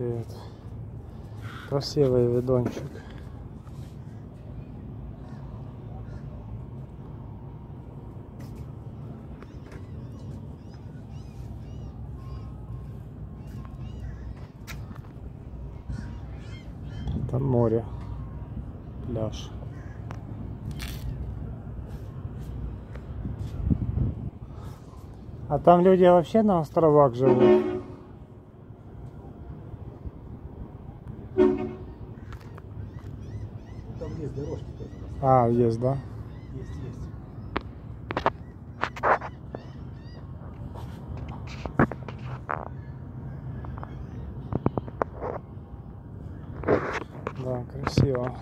Такий от красивий видончик. Там море, пляж. А там люди вообще на островах живут? Там есть дорожки тоже. А, есть, да? Есть, есть. Да, красиво.